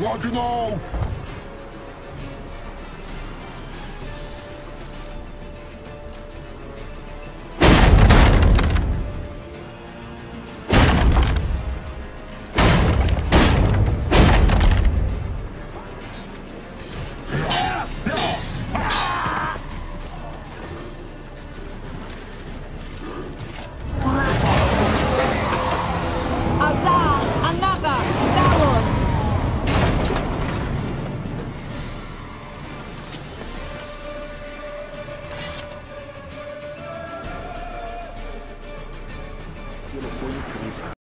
Rock it all. Aquilo foi incrível.